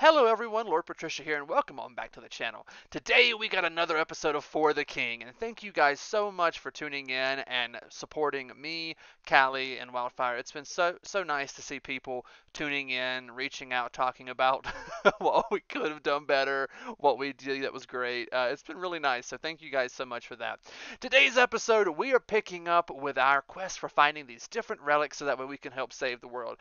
Hello everyone, Lord Patricia here, and welcome on back to the channel. Today we got another episode of For the King, and thank you guys so much for tuning in and supporting me, Callie, and Wildfire. It's been so so nice to see people tuning in, reaching out, talking about what we could have done better, what we did that was great. Uh, it's been really nice, so thank you guys so much for that. Today's episode, we are picking up with our quest for finding these different relics so that way we can help save the world.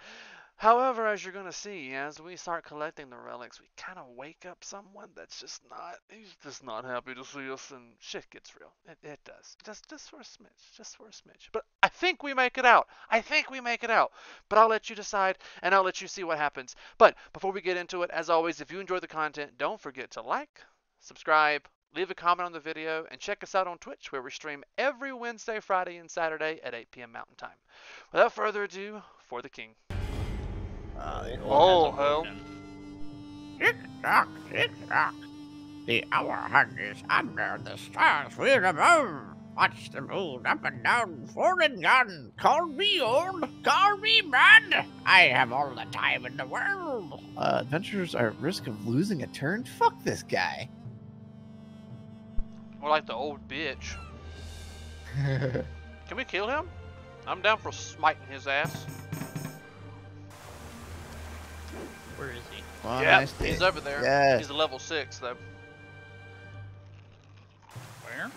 However, as you're going to see, as we start collecting the relics, we kind of wake up someone that's just not, he's just not happy to see us, and shit gets real. It, it does. Just, just for a smidge. Just for a smidge. But I think we make it out. I think we make it out. But I'll let you decide, and I'll let you see what happens. But before we get into it, as always, if you enjoy the content, don't forget to like, subscribe, leave a comment on the video, and check us out on Twitch, where we stream every Wednesday, Friday, and Saturday at 8 p.m. Mountain Time. Without further ado, for the king. Uh, Oh, hell. Tick tock, tick tock. The hour hand is under the stars we're above. Watch the moon up and down, forward and gone. Call me old, call me mad. I have all the time in the world. Uh, adventurers are at risk of losing a turn? Fuck this guy. More like the old bitch. Can we kill him? I'm down for smiting his ass. Where is he? Well, yeah, nice he's over there. Yes. He's a level six though. Where?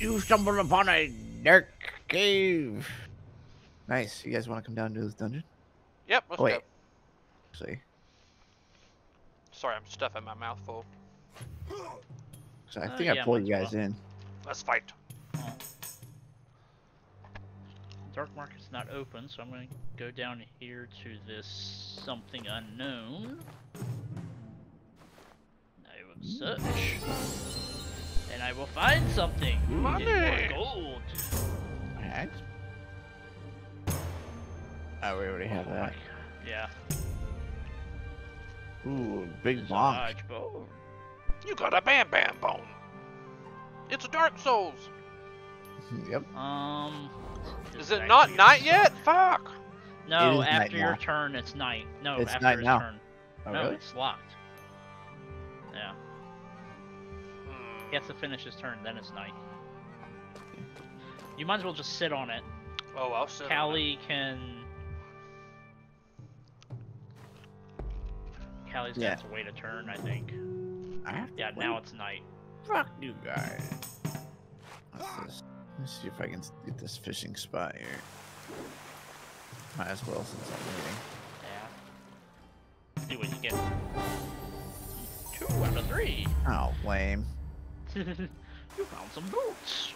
You stumbled upon a dark cave. Nice. You guys want to come down to this dungeon? Yep, let's Wait. go. See. Sorry, I'm stuffing my mouth full. So I Uh, think I yeah, pulled you guys well. in. Let's fight. Oh. Dark market's not open, so I'm gonna go down here to this something unknown. I will search. And I will find something. Money! It's more gold. Alright. Oh, we already have Oh that. Yeah. Ooh, big there's a bonk. large bone. You got a bam bam bone. It's a Dark Souls. yep. Um. Is it not night yet? Fuck. No, after your now. turn, it's night. No, It's after night his now. turn. Oh, no, really? it's locked. Yeah. Hmm. He has to finish his turn, then it's night. You might as well just sit on it. Oh, I'll sit. on it. Callie can. Callie's Yeah. got to wait a turn, I think. I have to Yeah, wait. now it's night. Fuck you guys. What's this? Let me see if I can get this fishing spot here. Might as well since I'm waiting. Yeah. See what you get. Two out of three. Oh, lame. you found some boots.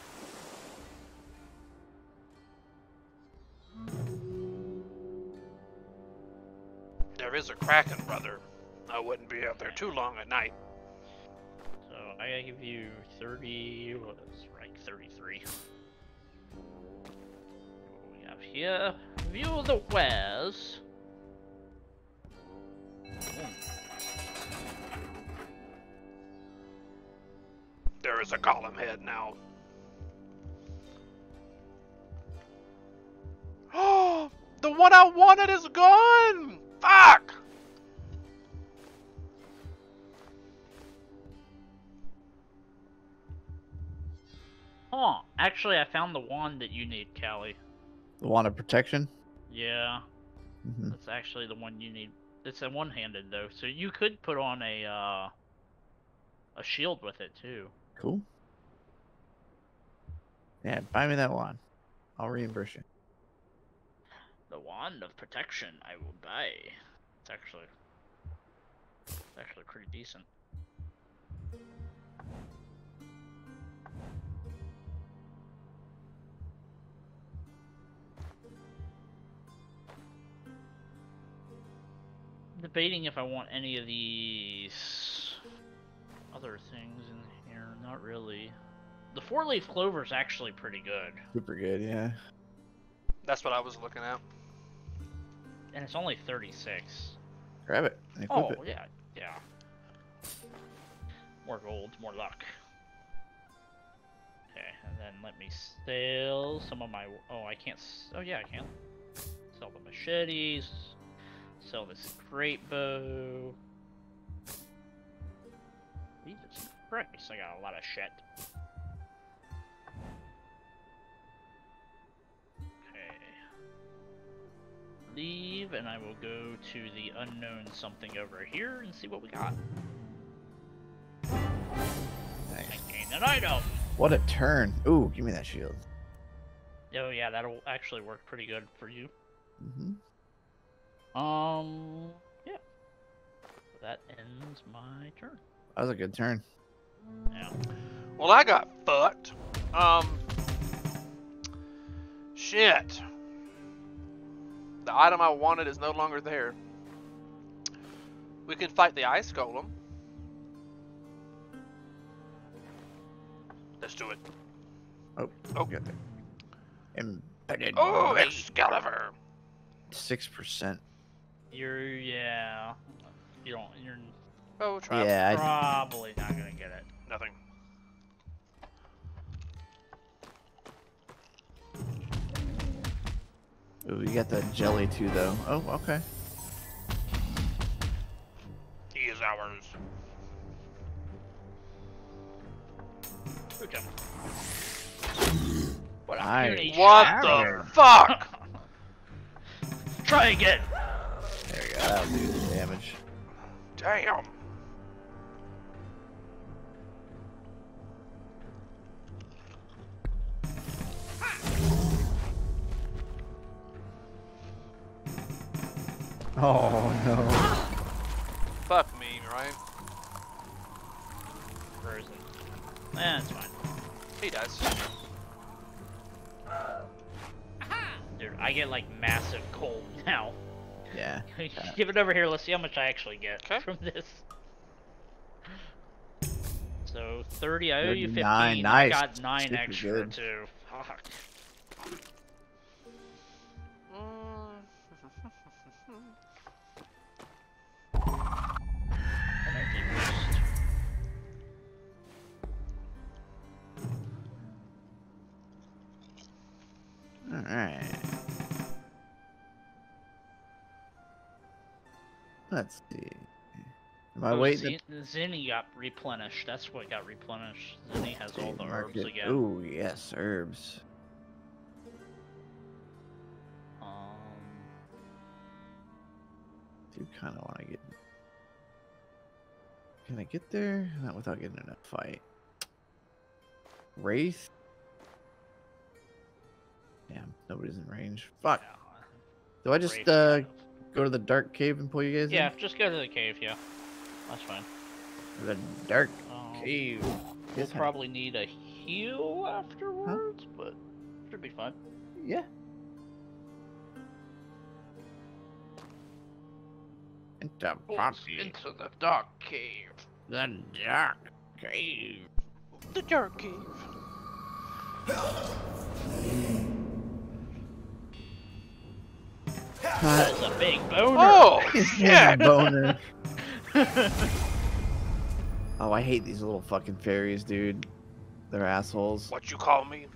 There is a kraken, brother. I wouldn't be out there too long at night. So I give you 30, what is rank 33. What we have here, view the wares. There is a column head now. Oh, the one I wanted is gone. Fuck. Huh, actually I found the wand that you need, Callie. The wand of protection. Yeah, hmm that's actually the one you need. It's a one-handed though, so you could put on a, uh, a shield with it too. Cool. Yeah, buy me that wand. I'll reimburse you. The wand of protection I will buy. It's actually, it's actually pretty decent. Debating if I want any of these other things in here. Not really. The four-leaf clover is actually pretty good, Super good, yeah. That's what I was looking at. and it's only 36. Grab it and equip Oh it. yeah, yeah. More gold, more luck. Okay, and then let me sell some of my. Oh, I can't. Oh yeah, I can. Sell the machetes. Sell this great bow. Jesus Christ, I got a lot of shit. Okay. Leave, and I will go to the unknown something over here and see what we got. Nice. I gained an item! What a turn. Ooh, give me that shield. Oh yeah, that'll actually work pretty good for you. hmm Um, yeah. That ends my turn. That was a good turn. Yeah. Well, I got fucked. Um. Shit. The item I wanted is no longer there. We can fight the ice golem. Let's do it. Oh, Oh. got that. Embedded. Oh, Excalibur! Six percent. You're yeah. You don't. You're Oh, try Yeah, I, probably not gonna get it. nothing. ooh, you got that jelly too, though. Oh, okay. He is ours. Good job. What a What the fuck? Try again. There you go. That'll do the damage. Damn. Oh no. Fuck me, right? Where is Frozen. Eh, it's fine. He does. Dude, I get like massive cold now. Yeah. Give it over here. Let's see how much I actually get 'Kay. from this. So 30. I owe you 15. 39, I got nine Super extra good. too. Fuck. Energy Let's see. Am I Oh, waiting? Zenny got replenished. That's what got replenished. Zenny has all the herbs again. Ooh, yes, herbs. Um, Do kind of want to get. Can I get there? Not without getting in a fight. Wraith. Damn, nobody's in range. Fuck. yeah, Do I just Wraith uh go to the dark cave and pull you guys Yeah, just go to the cave. Yeah, that's fine. The dark Um, cave. We'll Yes, honey. probably need a heal afterwards, but should be fun. Yeah. Into Poppy. Into the dark cave. The dark cave. The dark cave. That's a big boner. Oh He's shit! boner. oh, I hate these little fucking fairies, dude. They're assholes. What you call me?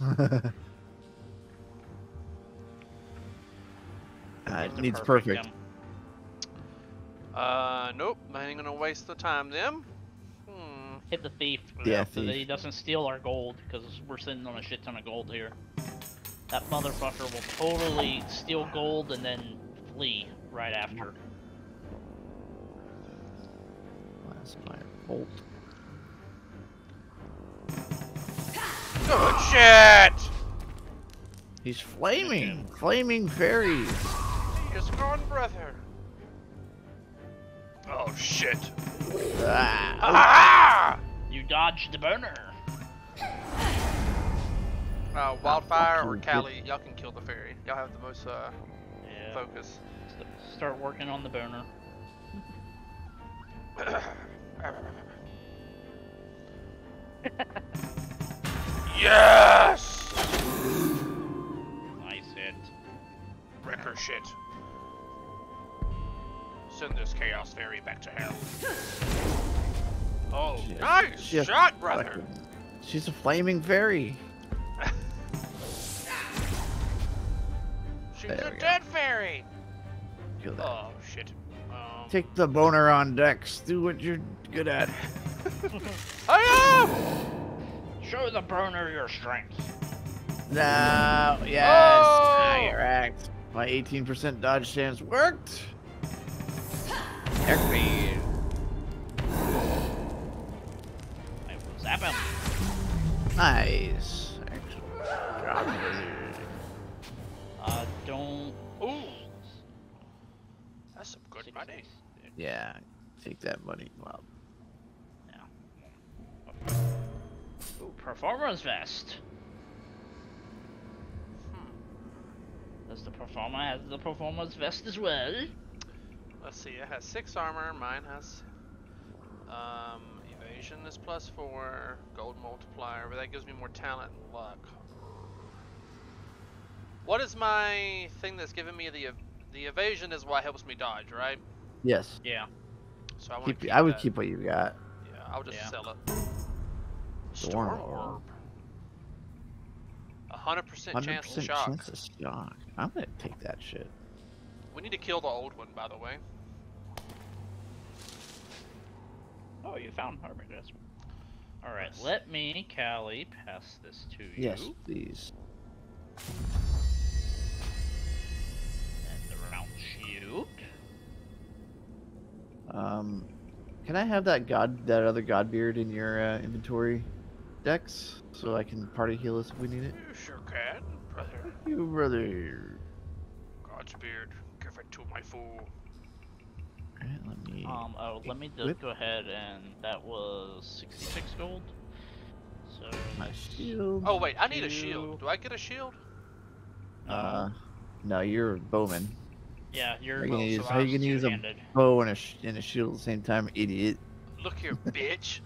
Uh, it the needs perfect. them. Uh, nope. I ain't gonna waste the time then. Hmm. Hit the thief. Yeah, thief. so that he doesn't steal our gold because we're sitting on a shit ton of gold here. That motherfucker will totally steal gold and then flee right after. Last fire bolt. Good shit! He's flaming. Flaming fairies. He is gone, brother. Oh shit! Ah. Ah! You dodged the boner. Uh, wildfire or fucking Callie, y'all can kill the fairy. Y'all have the most uh Yeah. focus. Start working on the boner. yes! Nice hit. Wrecker shit. Send this chaos fairy back to hell. Oh, Shit. nice shot, brother. She's a flaming fairy. She's There a we go. dead fairy. kill that. Oh shit. Um, Take the boner on decks. Do what you're good at. I Show the burner your strength. No, yes. Oh! Correct. My 18% dodge chance worked. Airplane. I will zap him. Nice. Excellent job. Uh, don't. Ooh. That's some good money. Yeah, take that money. Well, yeah. Ooh, performer's vest. Hmm. Does the performer have the performance vest as well? Let's see. It has six armor. Mine has um, evasion is plus four, gold multiplier, but that gives me more talent and luck. What is my thing that's giving me the the evasion is what helps me dodge, right? yes. Yeah. So I want Keep, to keep I would that. keep what you got. Yeah, I'll just Yeah. sell it. Storm Storm orb. orb. A hundred percent 100% chance of shock. chance of shock. I'm gonna take that shit. We need to kill the old one, by the way. Oh, you found Armitage. Alright, Yes. let me, Callie, pass this to you. Yes, please. Round shield. Um, can I have that god, that other god beard in your uh, inventory, Dex, so I can party heal us if we need it? You sure can, brother. You brother. God's beard, give it to my fool. Alright, let me. Um, oh, let me just Whip. go ahead and that was 66 gold. So, my shield. Oh wait, I need a shield. Do I get a shield? Uh, no, you're a bowman. Yeah, you're How you gonna well, use, so how you gonna use a bow and a, sh- and a shield at the same time, idiot? Look here, bitch.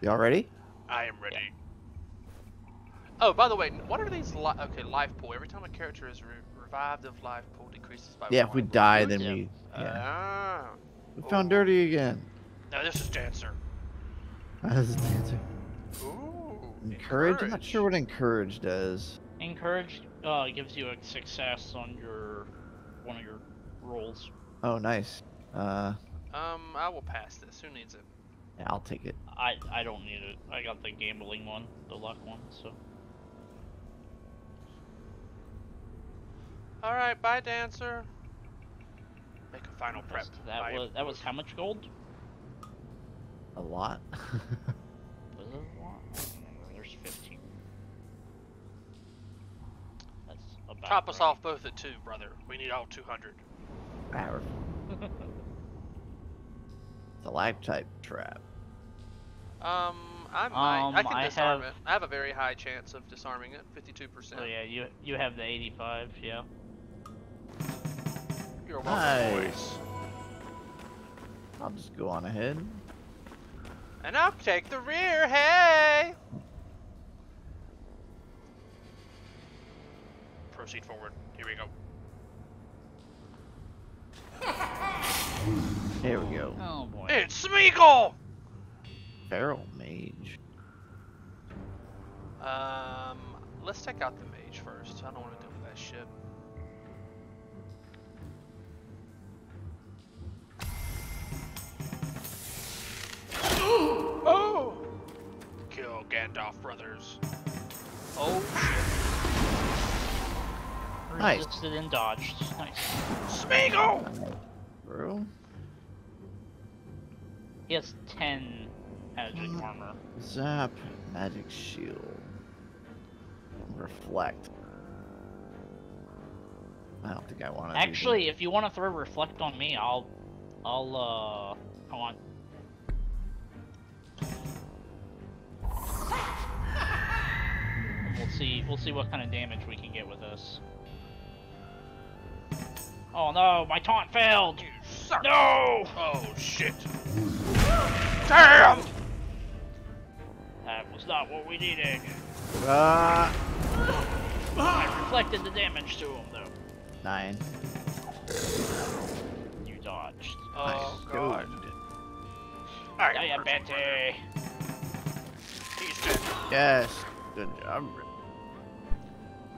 Y'all ready? I am ready. Oh, by the way, what are these? Li- okay, life pool. Every time a character is re- revived, of life pool decreases by Yeah, if we die, then Yeah. we. Yeah. Ah. we found Ooh. Dirty again. No, this is dancer. This is dancer. Ooh. Encourage? I'm not sure what encourage does. Encourage uh, gives you a success on your one of your rolls. Oh, nice. Uh, Um, I will pass this. Who needs it? yeah, I'll take it. I I don't need it. I got the gambling one, the luck one. So All right, bye, dancer. Make a final prep. that Buy was that was how much gold? A lot. Top us right. off both at two, brother. We need all 200. Powerful. It's a life type trap. Um, I might. I Um, can I disarm have- it. I have a very high chance of disarming it. 52%. Oh yeah, you you have the 85. Yeah. You're welcome, Nice. boys. I'll just go on ahead. And I'll take the rear. Hey. Proceed forward. Here we go. There we go. Oh boy. It's Smeagol! Feral mage. Um, let's take out the mage first. I don't want to deal with that shit. oh! Kill Gandalf brothers. Oh shit. Nice. Resisted and dodged. Nice. Smeagol! Bro. He has 10 magic Mm. armor. Zap. Magic shield. Reflect. I don't think I want to. Actually, if you want to throw reflect on me, I'll, I'll uh, come on. We'll see. We'll see what kind of damage we can get with this. Oh no, my taunt failed. You suck! No. Oh shit! Damn! That was not what we needed. Ah. I reflected the damage to him though. Nine. You dodged. Oh Nice. god. Good. Alright, Diabetes. He's dead. Yes. Good job.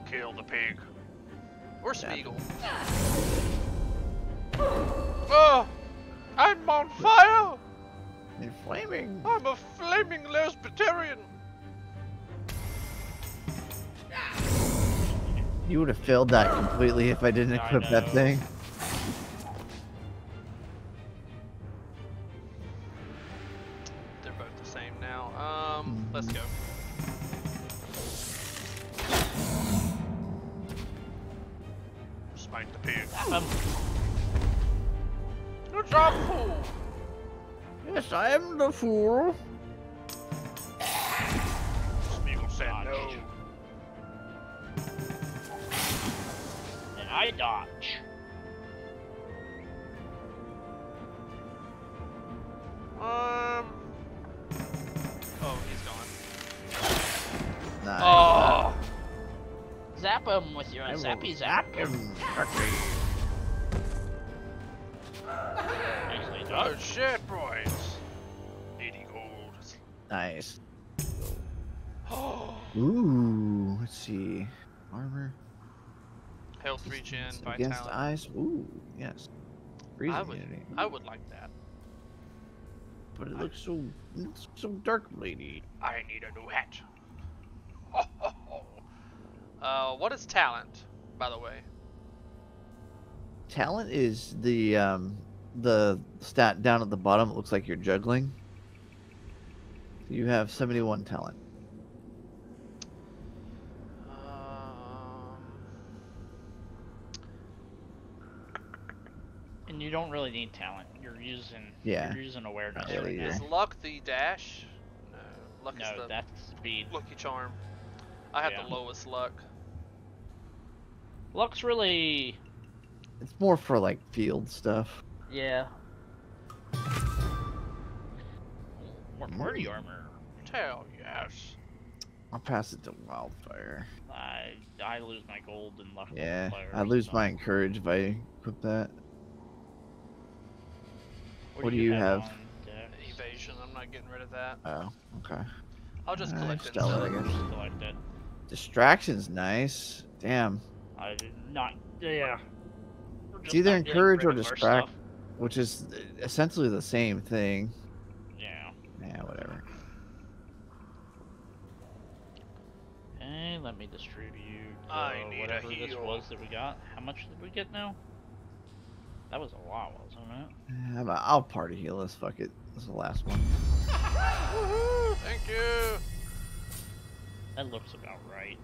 Kill the pig. Or Spiegel. Oh! I'm on fire! You're flaming. I'm a flaming Lesbitarian! You would have failed that completely if I didn't equip that thing. They're both the same now. Um, let's mm-hmm. go. Um, Good job, fool. Yes, I am the fool. Smeagol said Dodge. no. and I dodge. Um. Oh, he's gone. Nice. Oh. Zap him with your I zappy zap. him. Okay. Nicely Oh done. shit, boys. 80 gold. Nice. Oh. Ooh, let's see. Armor Health regen, against vitality. ice. Ooh, yes. Freezing I would, immunity. I would like that. But it looks so, it looks so dark, lady. I need a new hat. Ho, ho, ho. Uh, what is talent, by the way? Talent is the um the stat down at the bottom. It looks like you're juggling. You have 71 talent. Um, And you don't really need talent. You're using Yeah. you're using awareness Not really, right is luck the dash? No, luck No, is the that's speed. lucky charm. I have Yeah. the lowest luck. Luck's really It's more for like field stuff. Yeah. More party armor. Hell yes. I'll pass it to Wildfire. I I lose my gold and luck. Yeah, I lose so- my encourage if I equip that. What, what do you have? on dex? Evasion. I'm not getting rid of that. Oh, okay. I'll just Uh, collect it. stellar, instead. I guess. Collect it. Distraction's nice. Damn. I did not. Yeah. It's either encourage or of our distract. Stuff. Which is essentially the same thing. Yeah. Yeah, whatever. Okay, let me distribute uh, I need a whatever this was that we got. How much did we get now? That was a lot, wasn't it? Yeah, I'm- I'll party heal this. Fuck it. This is the last one. Thank you. That looks about right.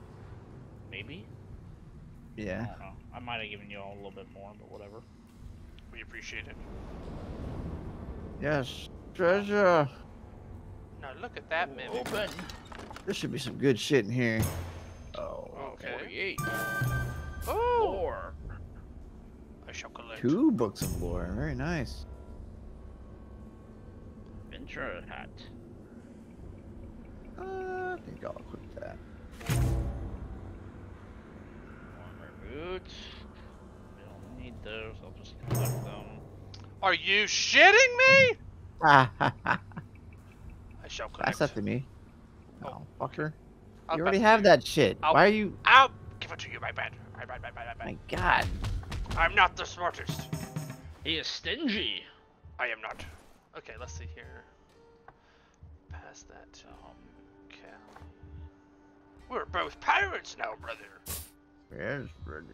Maybe? I Yeah. don't know. I might have given you all a little bit more, but whatever. We appreciate it. Yes. Treasure. Now look at that mimic. Open! There should be some good shit in here. Oh. Okay. 48. Oh, Four. I shall collect. Two books of lore. Very nice. Ventura hat. Uh, I think I'll equip that. Armor boots. We need those. I'll just collect them. Are you shitting me? Ha ha ha. I shall collect. Pass that to me. Oh. Oh, fucker. I'll You already have you. that shit. I'll- Why are you? I'll give it to you, my bad. My bad, my bad, my bad. My God. I'm not the smartest. He is stingy. I am not. Okay, let's see here. Pass that um, to Cal. We're both pirates now, brother. Yes, brother.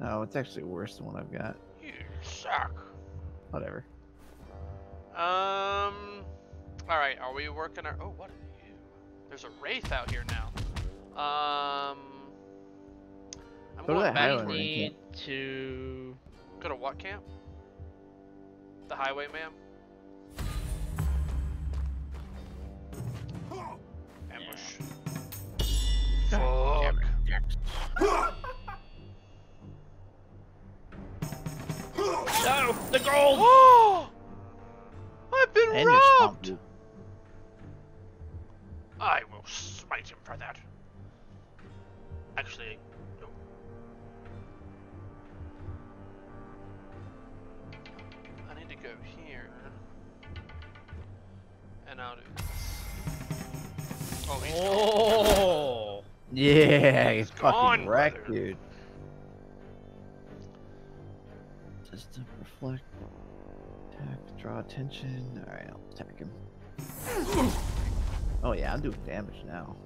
No, it's actually worse than what I've got. You suck. Whatever. Um. All right. Are we working our? Oh, what are you? There's a wraith out here now. Um. I'm Go to going the back. Highland to- Range. Need to. Go to what camp? The highwayman. Ambush. Fuck. No! The gold! Oh! I've been And robbed. I will smite him for that. Actually, no. I need to go here. And I'll do this. Oh, he's gone. Oh! Yeah, he's It's gone, fucking wrecked, brother. dude. Reflect. Attack, draw attention. Alright, I'll attack him. Oh yeah, I'm doing damage now.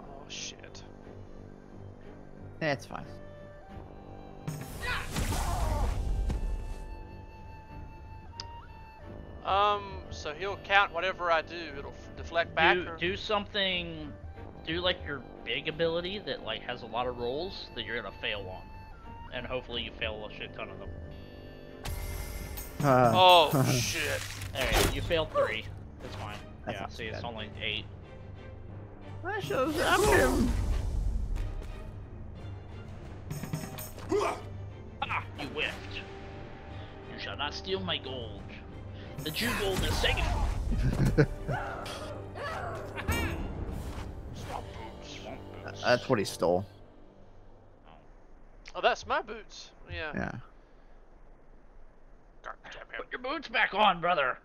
Oh shit. That's fine. Um, so he'll count whatever I do. It'll f- deflect back. do, or... do something. Do like your big ability that like has a lot of rolls that you're gonna fail on, and hopefully you fail a shit ton of them. Uh, Oh shit. Alright, you failed three. That's fine. That's yeah, see, too it's only eight. I shall zap him. Ah, you whiffed. You shall not steal my gold. The Jew gold is safe. That's what he stole. Oh, that's my boots. Yeah. Yeah. God damn it. Put your boots back on, brother.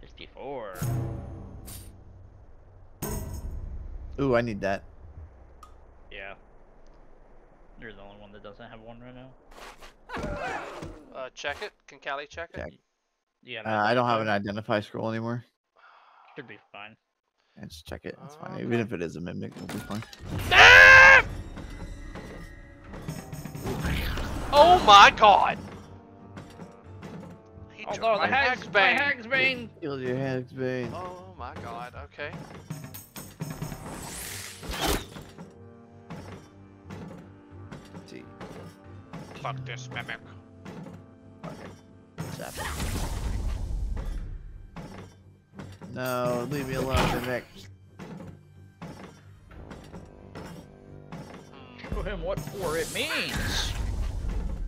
54. Ooh, I need that. Yeah. You're the only one that doesn't have one right now. Uh, check it. Can Callie check it? Check. Yeah. Uh, I don't have an identify scroll anymore. Should be fine. Yeah, just check it. It's fine. Okay. Even if it is a mimic, it'll be fine. Ah! Oh my god! He Oh took no, my the hags, hags my bane. hags bane. Kill your hags, bane. Oh my god, okay. See. Fuck this mimic. Zap. No, leave me alone. Hmm. Show him what for it means.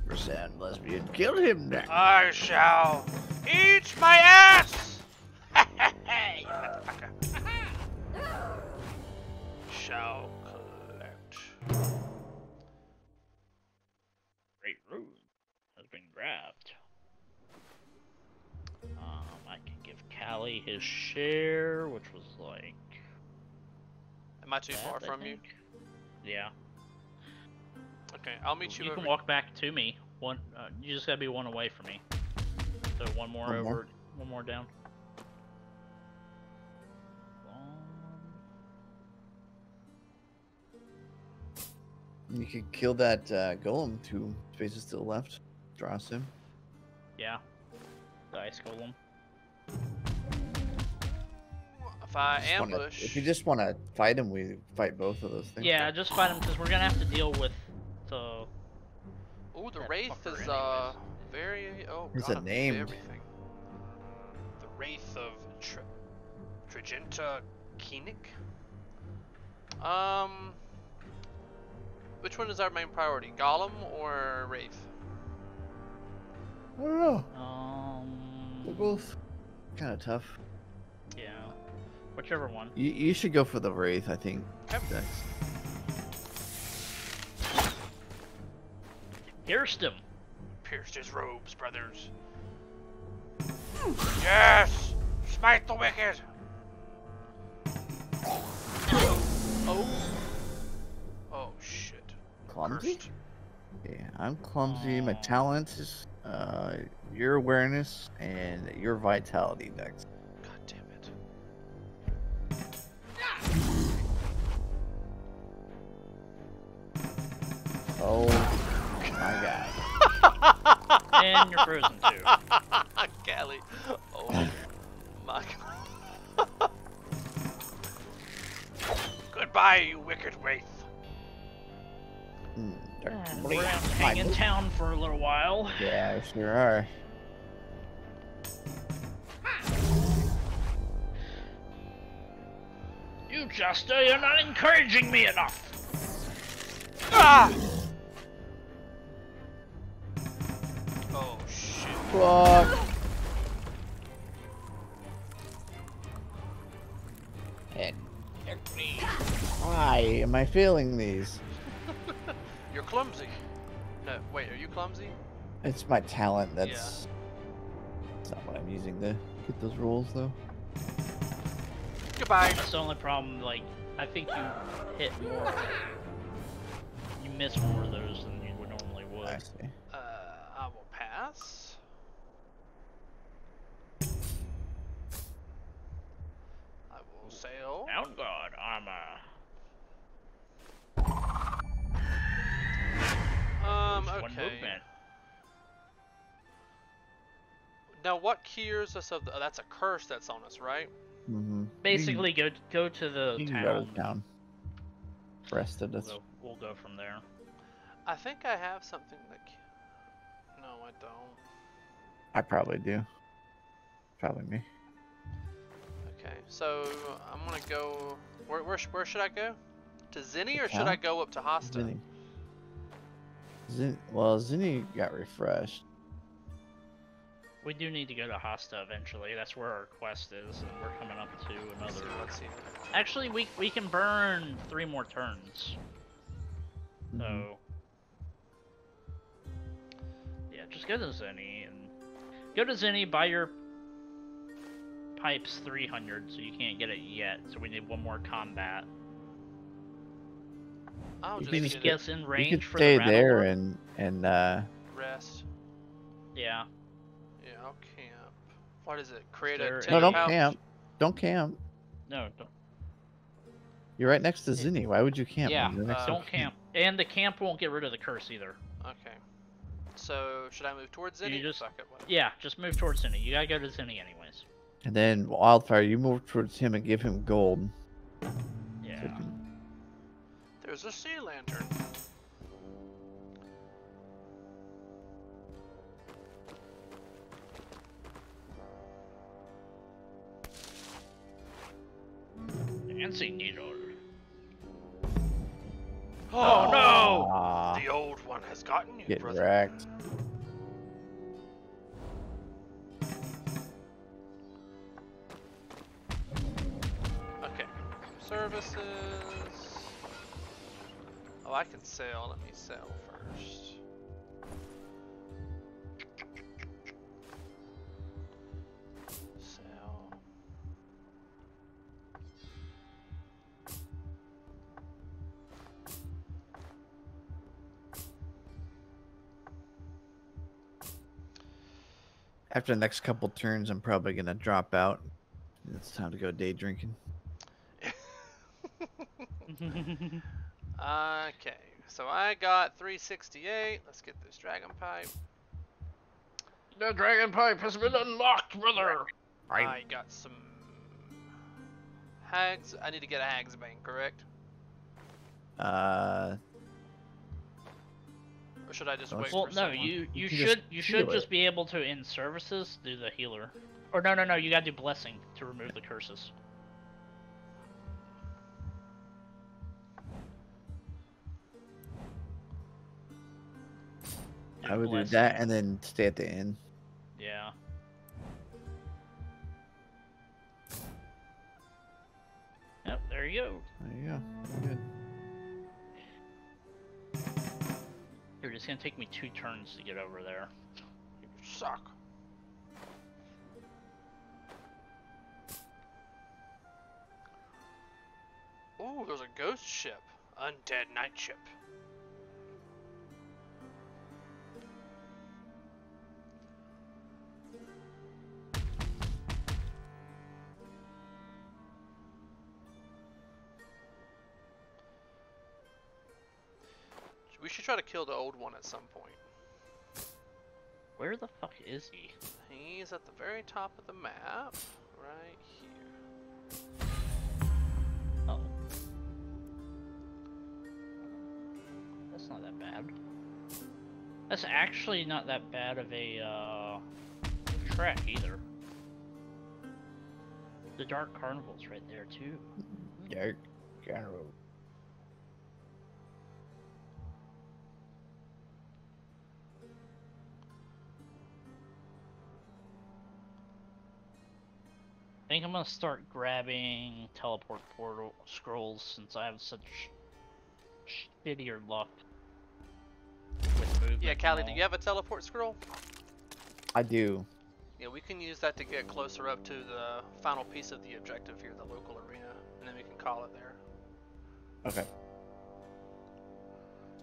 Percent lesbian. Kill him next. I shall eat my ass! Am I too that, far I from you? Yeah. Okay, I'll meet you, You over can walk back to me. One, uh, you just gotta be one away from me. So one more One over, more? one more down. You could kill that uh, golem two spaces to the left. Draw him. Yeah. The ice golem. If I Just wanna- if you just want to fight him, we fight both of those things. Yeah, just fight him because we're gonna have to deal with the. Ooh, the that Wraith fucker is uh very oh There's god, a I'm name. everything. The Wraith of Tr- Tragenta Keenic. Um, which one is our main priority, Golem or Wraith? I don't know. They're Um. both kind of tough. Yeah. Whichever one. You, you should go for the wraith, I think. Yep. Dex. Pierced him. Pierced his robes, brothers. Yes, smite the wicked. Oh. Oh shit. Clumsy. Cursed. Yeah, I'm clumsy. My Aw. talent is uh, your awareness and your vitality, Dex. And you're frozen too. Callie. Oh my god. Goodbye, you wicked wraith. Hmm, Dark we're gonna to hang in town for a little while. Yeah, sure are. You, Justa, you're not encouraging me enough. Ah! Fuck. And why am I failing these? You're clumsy. No, wait, are you clumsy? It's my talent. That's. That's not what I'm using to get those rolls, though. Goodbye. That's the only problem. Like, I think you hit more You miss more of those than you would normally would. Mount guard armor. Um, Just One okay. Now, what cures us of the? Oh, that's a curse that's on us, right? Mm-hmm. Basically, go go to the You can town. go to town. Rested. We'll go, we'll go from there. I think I have something that. No, I don't. I probably do. Probably me. Okay, so I'm gonna go. Where where, where should I go? To Zinni or should Town? I go up to Hosta? Zinni. Zin- well, Zinni got refreshed. We do need to go to Hosta eventually. That's where our quest is, and we're coming up to Let's see, another. let's see. Actually, we we can burn three more turns. So. Mhm. Yeah, just go to Zenny and go to Zenny. Buy your pipes 300, so you can't get it yet. So we need one more combat. I'll You just can get Just it. gets in You range could for stay the there and and uh, rest. Yeah. Yeah, I'll camp. What is it? Create There a no, don't pouch? camp. Don't camp. No, don't, You're right next to Zinni. Why would you camp? Yeah, you're next uh, to don't camp. And the camp won't get rid of the curse either. Okay. So should I move towards You Zinni? just- Fuck it. Yeah, just move towards Zenny. You gotta go to Zenny anyways. And then Wildfire, you move towards him and give him gold. Yeah. There's a sea lantern. Dancing needle. Oh, no! Aw, The old one has gotten you, Get brother. wrecked. Services. Oh, I can sell. Let me sell first. Sell. After the next couple turns, I'm probably gonna drop out. It's time to go day drinking. Okay, so I got 368. Let's get this dragon pipe. the dragon pipe has been unlocked, brother. I got some hags. I need to get a hag's bane, correct? Uh, Or should I just wait Well, for no, someone? you you can just should you should heal it. just be able to in services do the healer. Or no no no, you gotta do blessing to remove the curses. I would do that and then stay at the inn. Yeah. Yep, there you go. There you go. Good. Here, it's gonna take me two turns to get over there. You suck. Ooh, there's a ghost ship. Undead night ship. Try to kill the old one at some point. Where the fuck is he? He's at the very top of the map, right here. Oh. That's not that bad. That's actually not that bad of a uh, track either. The Dark Carnival's right there too. Dark Carnival. Think I'm gonna start grabbing teleport portal scrolls since I have such shittier luck with movement. Yeah, Callie, do you have a teleport scroll? I do. Yeah, we can use that to get closer up to the final piece of the objective here, the local arena, and then we can call it there. Okay.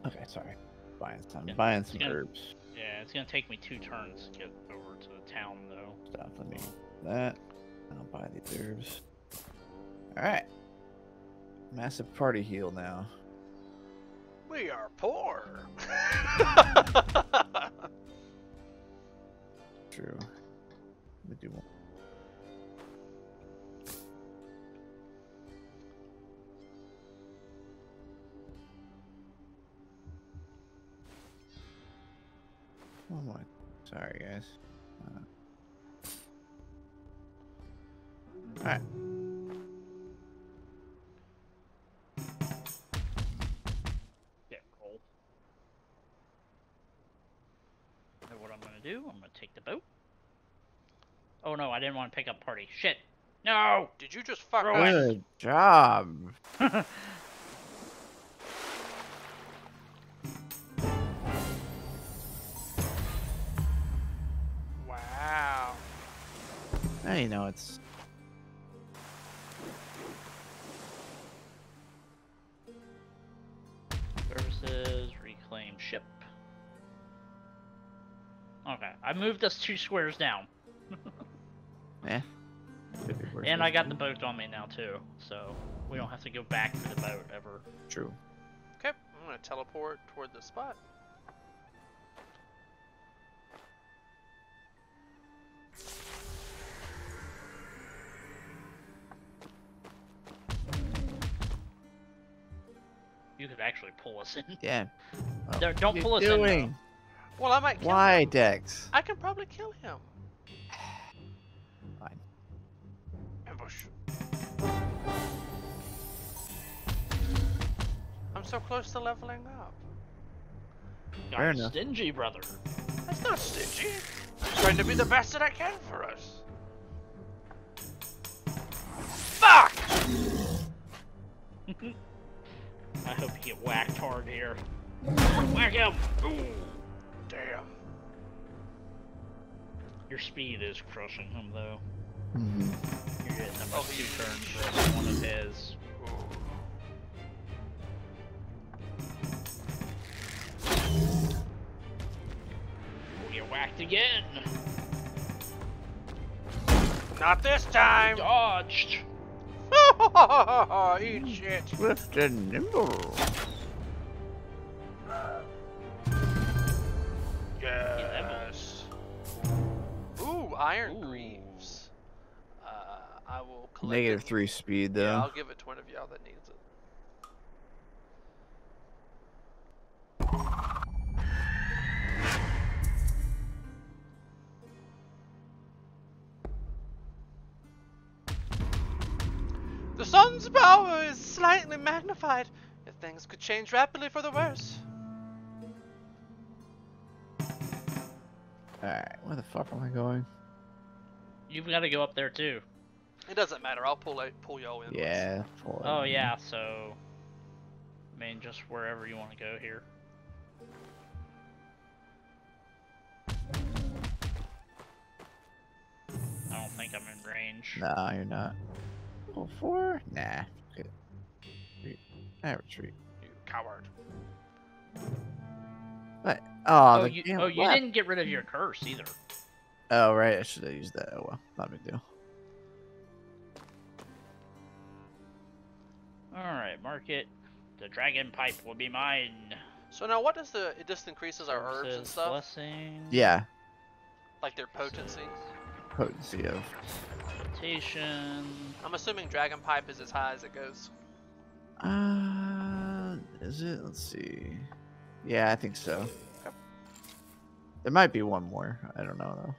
Okay, sorry. Buying some, Yeah, buying some gonna- herbs. Yeah, it's gonna take me two turns to get over to the town though. Stuff. Let me that. I'll buy these herbs. All right. Massive party heal now. We are poor. True. We do one. Oh my. Sorry, guys. Alright. Get roll. Know what I'm gonna do? I'm gonna take the boat. Oh no, I didn't want to pick up party. Shit. No. Did you just fuck Throw up? Good job. Wow. Now you know it's. Moved us two squares down. Could be worse And I got the boat on me now too, so we don't have to go back to the boat ever. True. Okay, I'm gonna teleport toward the spot. You could actually pull us in. Yeah. Well, Don't- don't pull us you in, though. Doing? Well, I might kill Why, him. Dex? I can probably kill him. Fine. Ambush. I'm so close to leveling up. Fair Got enough. stingy, brother. That's not stingy. I'm trying to be the best that I can for us. Fuck! I hope you get whacked hard here. Whack him! Ooh. Damn. Your speed is crushing him, though. Mhm. You're getting almost Oh, two he- turns for every one of his. Ooh. We'll get whacked again! Not this time! Dodged! Eat shit. Swift and nimble. Iron Ooh. Greaves. Uh, I will collect Negative it. three speed though. Yeah, I'll give it to one of y'all that needs it. The sun's power is slightly magnified. If things could change rapidly for the worse. Alright, where the fuck am I going? You've got to go up there, too. It doesn't matter. I'll pull out, pull y'all in. Yeah. pull Oh, in. yeah, so. I mean, just wherever you want to go here. I don't think I'm in range. Nah, you're not. Oh, four? Nah. Okay. Retreat. I retreat. You coward. What? Oh, Oh, the you, oh, you didn't get rid of your curse either. Oh, right. I should have used that. Oh, well. Not a big deal. Alright, mark it. The dragon pipe will be mine. So now, what does the it just increases our herbs and stuff, Blessing. Yeah. like their potency? Potency of. Rotation. I'm assuming dragon pipe is as high as it goes. Uh, is it? Let's see. Yeah, I think so. There might be one more. I don't know though.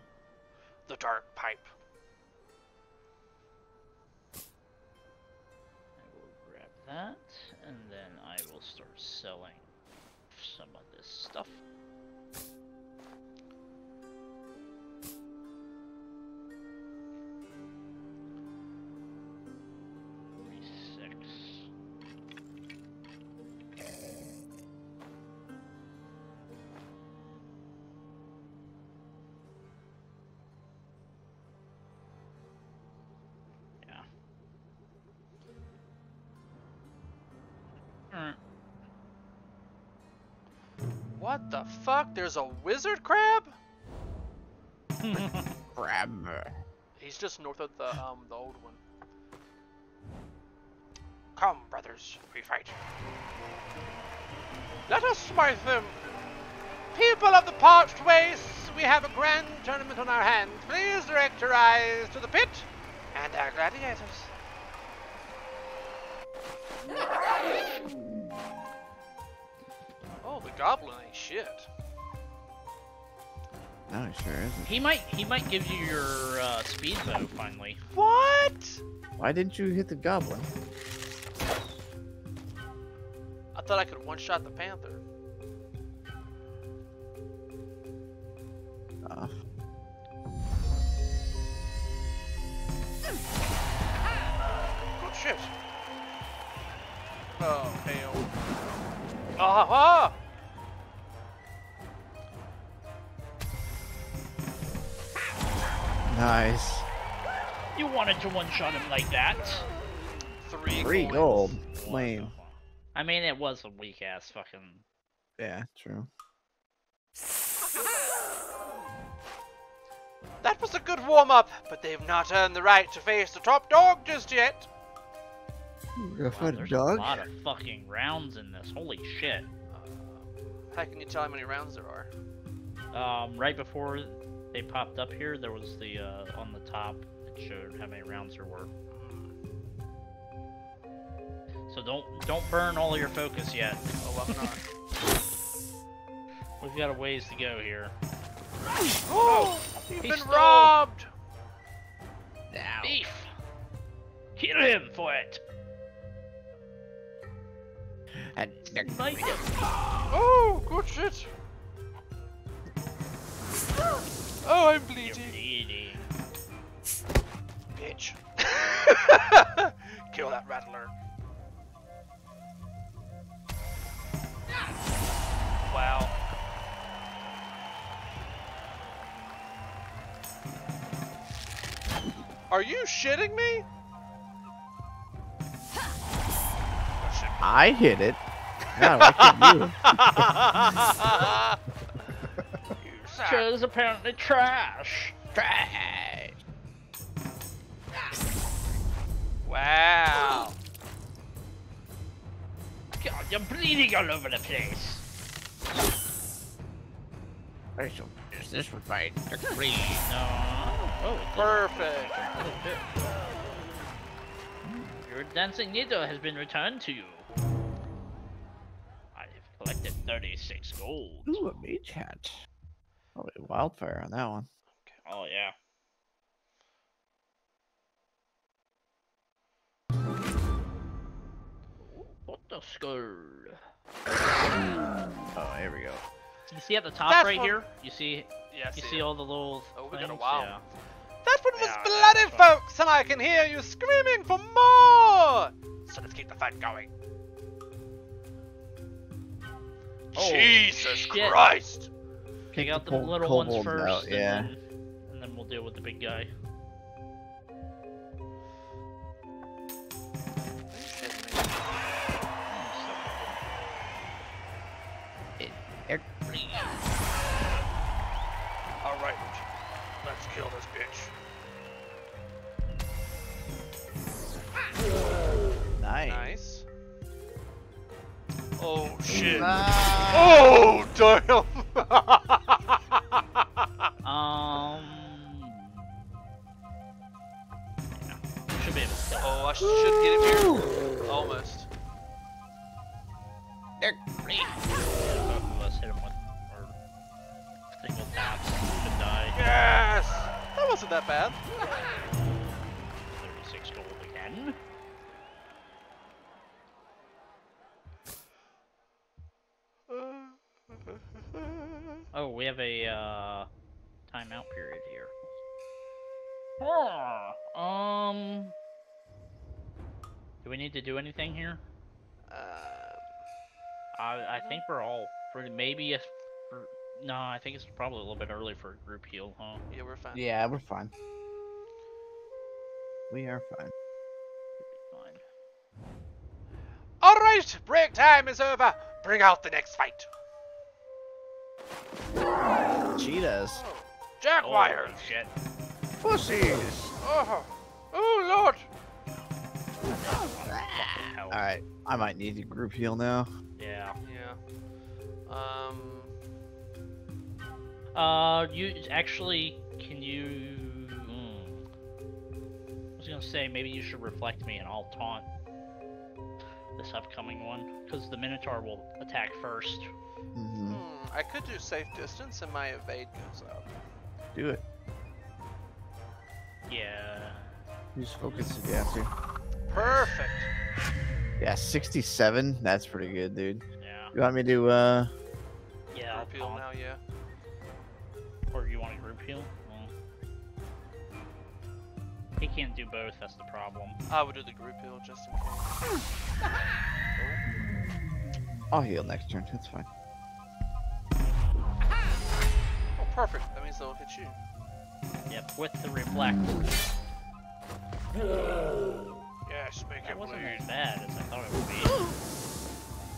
Fuck? There's a wizard crab? Crab. He's just north of the um the old one. Come, brothers, we fight. Let us smite them. People of the parched wastes, we have a grand tournament on our hands. Please direct your eyes to the pit and our gladiators. No, he sure isn't. he might he might give you your uh, speed bow finally. What? Why didn't you hit the goblin? I thought I could one-shot the panther. Uh, Good shit. Oh, hell. Ah! Nice. You wanted to one shot him like that. Three, Three coins. gold. What Lame. I mean, it was a weak ass fucking. Yeah, true. That was a good warm-up, but they've not earned the right to face the top dog just yet. You're Wow, there's a lot of fucking rounds in this. Holy shit. How can you tell how many rounds there are? Um, right before they popped up here, there was the uh, on the top. It showed how many rounds there were. So don't don't burn all your focus yet. Oh, I'm not. We've got a ways to go here. Oh, you've he been stole. robbed. Now. Thief! Kill him for it. And Might get Oh, good shit. Oh, I'm you're bleeding. bleeding. Bitch. Kill that rattler. Wow. Are you shitting me? I hit it. No, I hit you. you suck. Chose apparently trash. Trash. Wow. God, you're bleeding all over the place. I shall finish this with my degree. No. Oh. Perfect. Oh. Your dancing needle has been returned to you. I have collected 36 gold. Ooh, a mage hat. Probably wildfire on that one. Oh, yeah. What the skull? Oh, here we go. You see at the top That's right one- here? You see Yes. you see all the little Oh, we got a things? wow. Yeah. That one was Yeah, bloody, that's folks, and I can hear you screaming for more. So let's keep the fight going. Oh, Jesus shit. Christ! Take out the col- little ones first, out, and, yeah. then, and then we'll deal with the big guy. All right, let's kill this bitch. Nice. Nice. Oh shit! Ah. Oh damn! to. I should get him here. Almost. Yeah, both of us hit him with or single taps to die. Yes! That wasn't that bad. Do we need to do anything here? Um, I I think we're all pretty. Maybe if. For, no, I think it's probably a little bit early for a group heal, huh? yeah, we're fine. Yeah, we're fine. We are fine. Fine. All right, break time is over. Bring out the next fight. Cheetahs. Oh, Jaguars. Holy shit. Pussies. Oh, oh Lord. Hell. Alright, I might need to group heal now. Yeah. Yeah. Um. Uh, you actually can you? hmm. I was gonna say maybe you should reflect me and I'll taunt this upcoming one because the Minotaur will attack first. hmm Hmm, I could do safe distance and my evade goes up. Do it. Yeah. Just focus if you have to. Perfect. Yeah, 67. That's pretty good, dude. Yeah. You want me to, uh, Yeah. I'll Group heal taunt. now, yeah. Or you want a group heal? Well, he can't do both. That's the problem. I would do the group heal just in case. I'll heal next turn. That's fine. Oh, perfect. That means they'll hit you. Yep. With the reflect. Yes, make That it wasn't bleed. as bad as I thought it would be.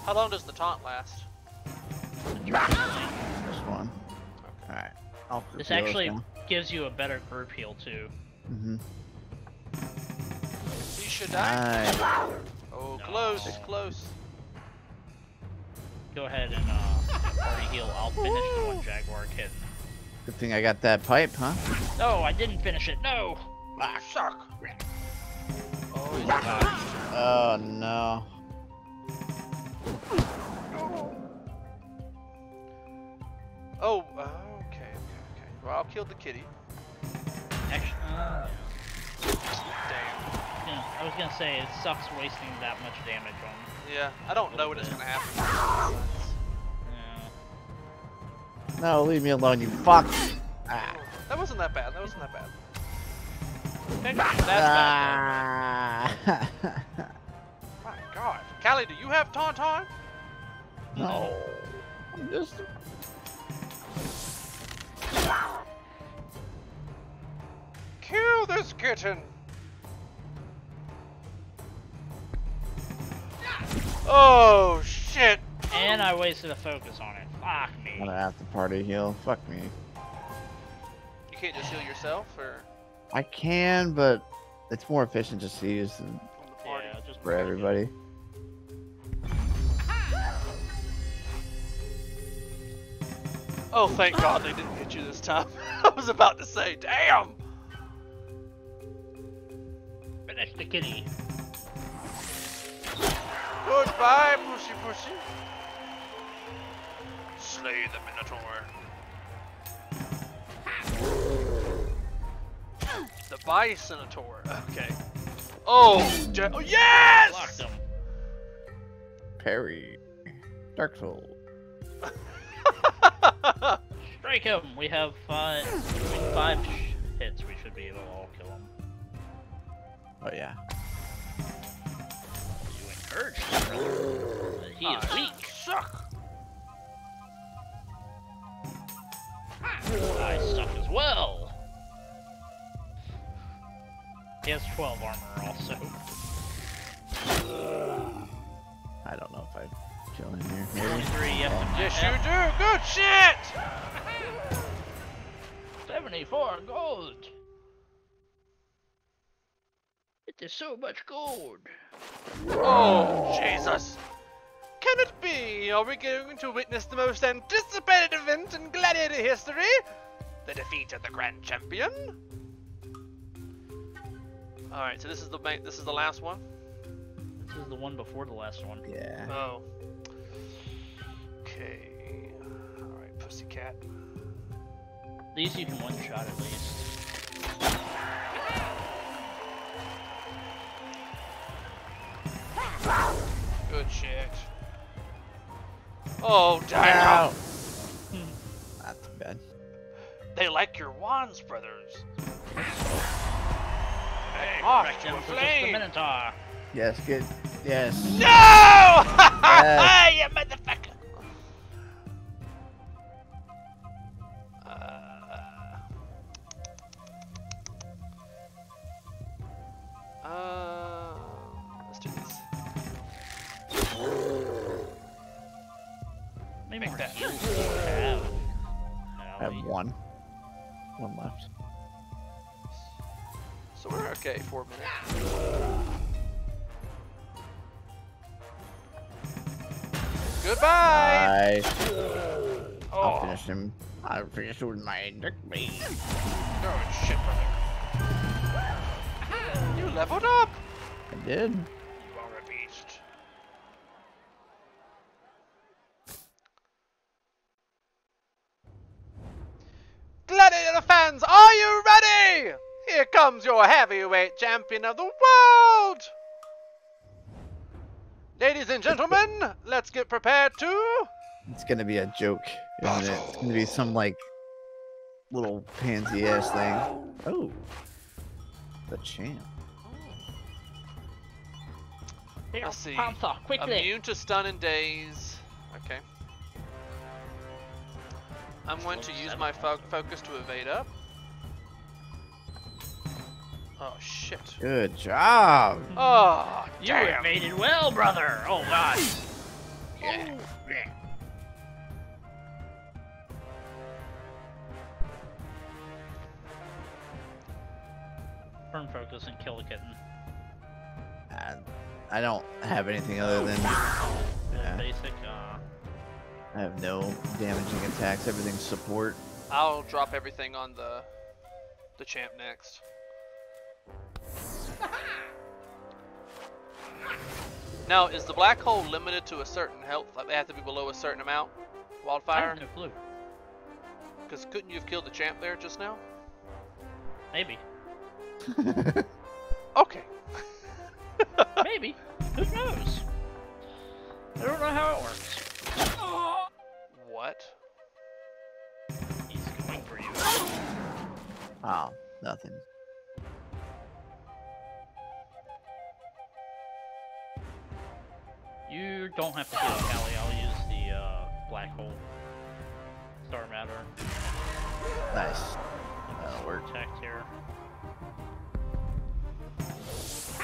How long does the taunt last? First one. Alright. I'll This actually now. gives you a better group heal too. Mm-hmm. You should die. Nice. Oh, No. close, close. Go ahead and uh, party heal. I'll finish the one Jaguar kid. Good thing I got that pipe, huh? No, I didn't finish it. No. Ah, suck. Oh. Oh, no. Oh, uh, okay, okay, okay. Well, I'll kill the kitty. Actually, uh, Damn. yeah. I was gonna say it sucks wasting that much damage on. Yeah, I don't know what is gonna happen. Yeah. No, leave me alone, you fuck. Ah. That wasn't that bad. That wasn't that bad. That's bad. Ah. My God, Callie, do you have tauntaun? no. Just. Kill this kitten. Oh shit! And I wasted a focus on it. Fuck me. I'm me. gonna have to party heal. Fuck me. You can't just heal yourself or I can, but it's more efficient just to use them from the party. Yeah, just for everybody. Oh, thank God they didn't hit you this time. I was about to say, damn. Finish the kitty. Goodbye, pushy pushy. Slay the Minotaur. The Bisonator. Okay. Oh, ja- oh Blocked yes! him. Parry. Dark Soul. Strike him. We have five. Five sh- hits, we should be able to all kill him. Oh yeah. You encourage him, He is I weak. Suck. I suck as well. He has 12 armor also. I don't know if I kill him here. Maybe. 23, you have to Yes, you do. Good shit. 74 gold. It is so much gold. Oh, Jesus. Can it be? Are we going to witness the most anticipated event in gladiator history? The defeat of the grand champion? Alright, so this is the main, this is the last one? This is the one before the last one. Yeah. Oh. Okay. Alright, pussycat. These you can one shot at least. Good shit. Oh, damn! Ow. Not too bad. They like your wands, brothers. Hey, off wrecked to him a the. Minotaur. Yes, good. Yes. No! Yes. you motherfucker! Uh, uh, let's do this. How many Make that- heals do you have? I have one. One left. So we're okay. Four minutes. Goodbye. I, I'll Oh, finish him. I'll finish with my dick blade. oh shit, brother. You leveled up. I did. You are a beast. Gladiator fans, are you ready? Here comes your heavyweight champion of the world! Ladies and gentlemen, let's get prepared to. It's gonna be a joke, isn't it? It's gonna be some like little pansy ass thing. Oh, the champ. Here, Let's see. Panther, quickly. Immune to stun and daze. Okay. I'm going to use my fo focus to evade up. Oh shit. Good job. Oh, You made it well, brother. Oh god. Yeah. Burn focus and kill the kitten. Uh, I don't have anything other than Yeah. Yeah. Basic. Uh, I have no damaging attacks. Everything's support. I'll drop everything on the the champ next. Now, is the black hole limited to a certain health? Like they have to be below a certain amount? I Wildfire? have no clue. Because couldn't you have killed the champ there just now? Maybe. Okay. Maybe. Who knows? I don't know how it works. What? He's going for you. oh, nothing. You don't have to heal Callie. I'll use the uh, black hole. Star matter. Nice. That'll work. Protect here.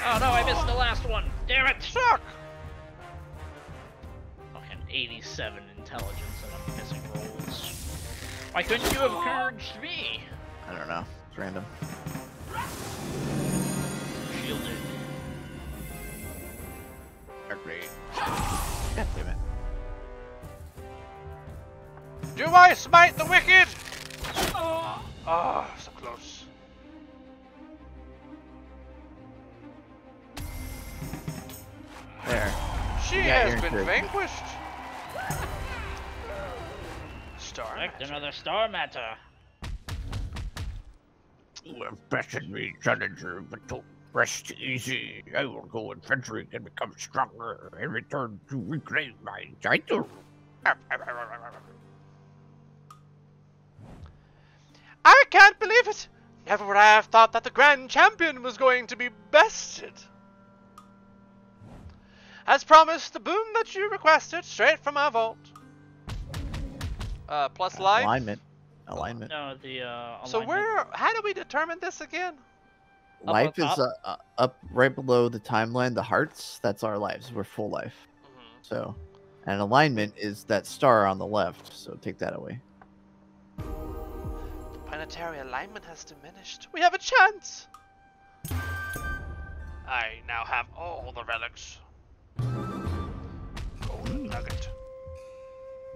Oh no, I missed the last one. Damn it! Suck! Fucking 87 intelligence and I'm missing rolls. Why couldn't you have encouraged me? I don't know. It's random. Shielded. Great. God damn it. Do I smite the wicked? Oh, so close. There. She You has been encouragement. vanquished. Star. Select another star matter. You have bested me, challenger, but don't rest easy. I will go adventuring and become stronger and return to reclaim my title. I can't believe it! Never would I have thought that the Grand Champion was going to be bested. As promised, the boon that you requested, straight from our vault. Uh, plus life? Alignment. Alignment. No, the uh. So where, how do we determine this again? Life is uh, uh, up right below the timeline. The hearts, that's our lives. We're full life. Mhm. So, and alignment is that star on the left. So take that away. The planetary alignment has diminished. We have a chance! I now have all the relics. Golden nugget.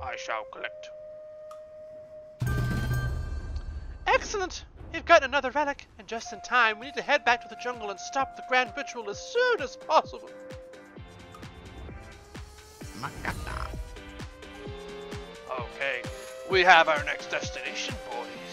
I shall collect. Excellent! We've got another relic, and just in time. We need to head back to the jungle and stop the grand ritual as soon as possible. Makata. Okay, we have our next destination, boys.